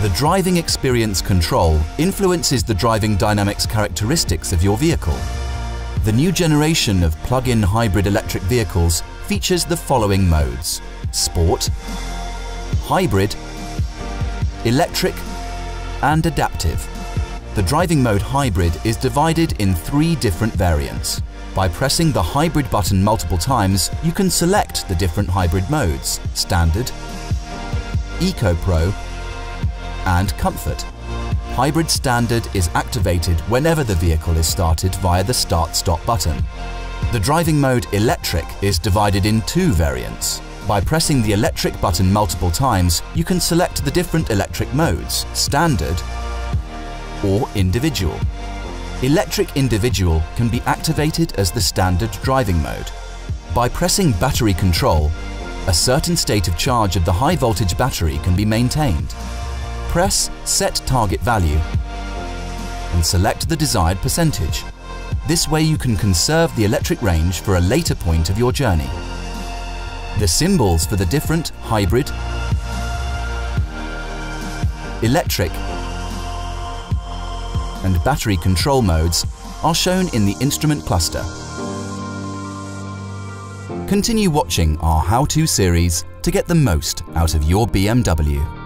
The driving experience control influences the driving dynamics characteristics of your vehicle. The new generation of plug-in hybrid electric vehicles features the following modes. Sport, Hybrid, Electric and Adaptive. The driving mode Hybrid is divided in three different variants. By pressing the Hybrid button multiple times, you can select the different hybrid modes, Standard, Eco Pro and Comfort. Hybrid Standard is activated whenever the vehicle is started via the Start-Stop button. The driving mode Electric is divided in two variants. By pressing the electric button multiple times, you can select the different electric modes, Standard or Individual. Electric Individual can be activated as the standard driving mode. By pressing battery control, a certain state of charge of the high voltage battery can be maintained. Press Set Target Value and select the desired percentage. This way you can conserve the electric range for a later point of your journey. The symbols for the different hybrid, electric and battery control modes are shown in the instrument cluster. Continue watching our how-to series to get the most out of your BMW.